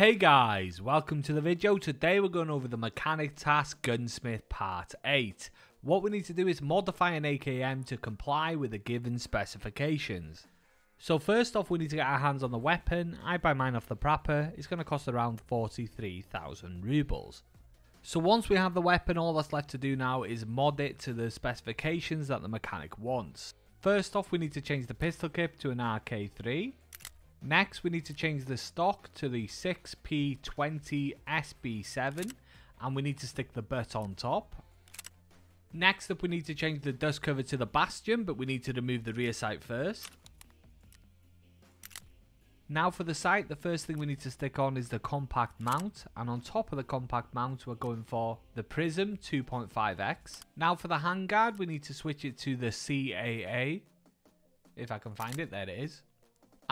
Hey guys, welcome to the video. Today we're going over the Mechanic Task Gunsmith Part 8. What we need to do is modify an AKM to comply with the given specifications. So first off we need to get our hands on the weapon. I buy mine off the Prapor. It's going to cost around 43,000 rubles. So once we have the weapon all that's left to do now is mod it to the specifications that the mechanic wants. First off we need to change the pistol clip to an RK3. Next, we need to change the stock to the 6P20 SB7 and we need to stick the butt on top. Next up, we need to change the dust cover to the Bastion, but we need to remove the rear sight first. Now for the sight, the first thing we need to stick on is the compact mount, and on top of the compact mount, we're going for the Prism 2.5x. Now for the handguard, we need to switch it to the CAA. If I can find it, there it is.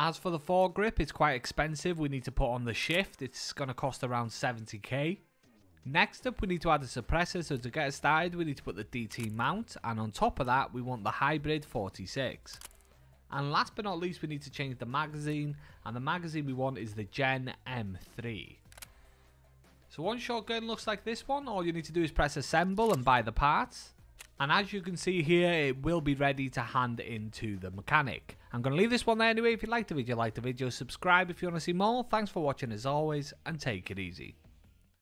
As for the foregrip, it's quite expensive. We need to put on the shift. It's going to cost around 70k. Next up, we need to add a suppressor. So to get started, we need to put the DT mount. And on top of that, we want the hybrid 46. And last but not least, we need to change the magazine. And the magazine we want is the Gen M3. So one shotgun looks like this one. All you need to do is press assemble and buy the parts. And as you can see here, it will be ready to hand into the mechanic. I'm going to leave this one there anyway. If you liked the video, like the video, subscribe if you want to see more. Thanks for watching as always, and take it easy.